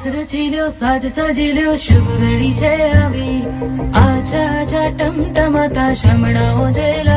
साज साजिलो शुभडी जि आजामटमाता शमणाओ जेल